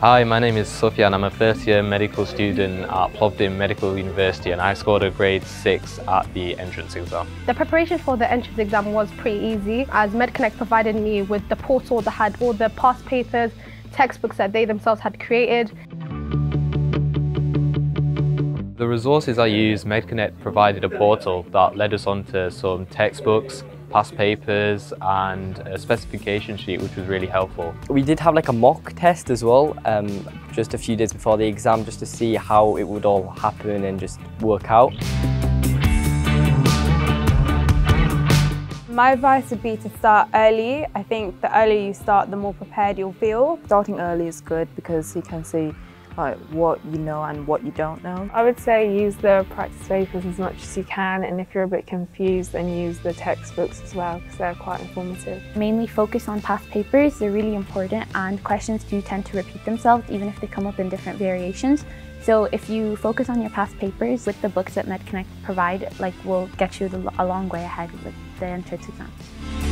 Hi, my name is Sufyan. I'm a first year medical student at Plovdiv Medical University and I scored a grade 6 at the entrance exam. The preparation for the entrance exam was pretty easy as MedConnect provided me with the portal that had all the past papers, textbooks that they themselves had created. The resources I used, MedConnect provided a portal that led us onto some textbooks, past papers and a specification sheet which was really helpful. We did have like a mock test as well, um, just a few days before the exam just to see how it would all happen and just work out. My advice would be to start early. I think the earlier you start, the more prepared you'll feel. Starting early is good because you can see like what you know and what you don't know. I would say use the practice papers as much as you can and if you're a bit confused then use the textbooks as well because they're quite informative. Mainly focus on past papers, they're really important and questions do tend to repeat themselves even if they come up in different variations. So if you focus on your past papers with the books that MedConnect provide, like will get you a long way ahead with the entrance exams.